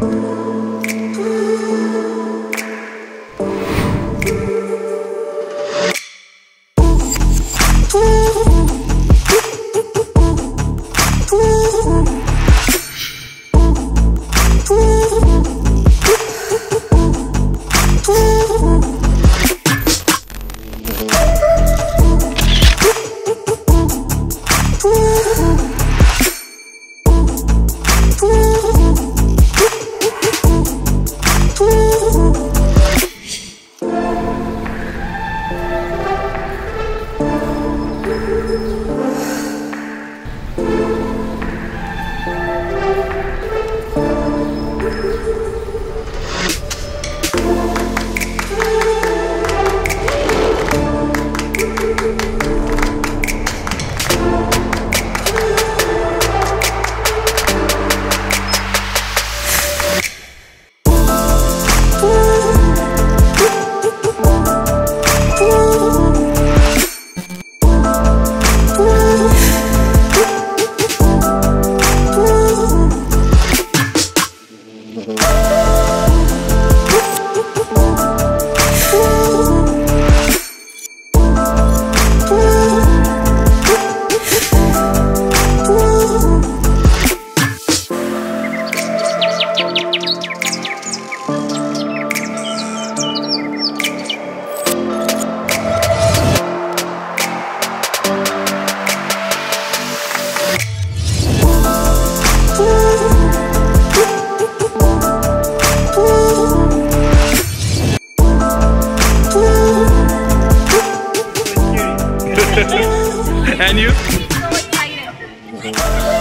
Música and you? So excited.